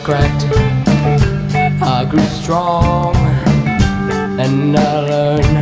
was cracked. I grew strong and I learned